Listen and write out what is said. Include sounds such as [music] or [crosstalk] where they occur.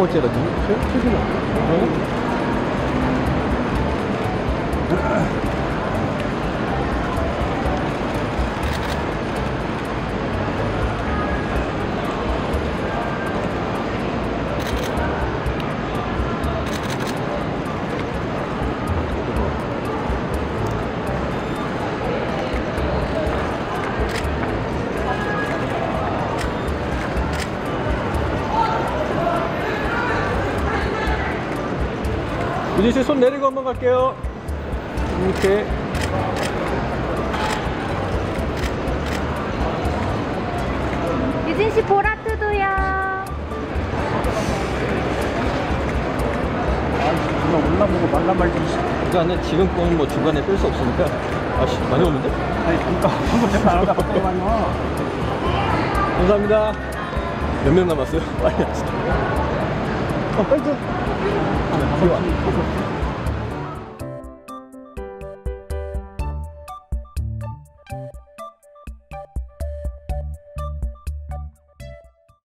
번째라 누구? 최근에 어? 유진 씨손 내리고 한번 갈게요. 이렇게. 유진 씨 보라트도요. 누나 올라보고 말란 말지. 그러니까 지금 거는 뭐 중간에 뺄 수 없으니까 아씨 많이 오는데? 아니 잠깐 방금 잠깐 안 하다 잠깐만요. 감사합니다 몇 명 남았어요? [laughs] 빨리 합시다 走快走。